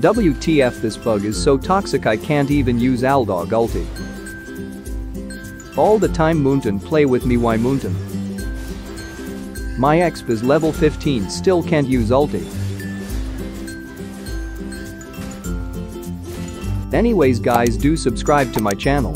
WTF this bug is so toxic I can't even use Aldous ulti. All the time Moonton play with me why Moonton? My exp is level 15 still can't use ulti. Anyways guys do subscribe to my channel.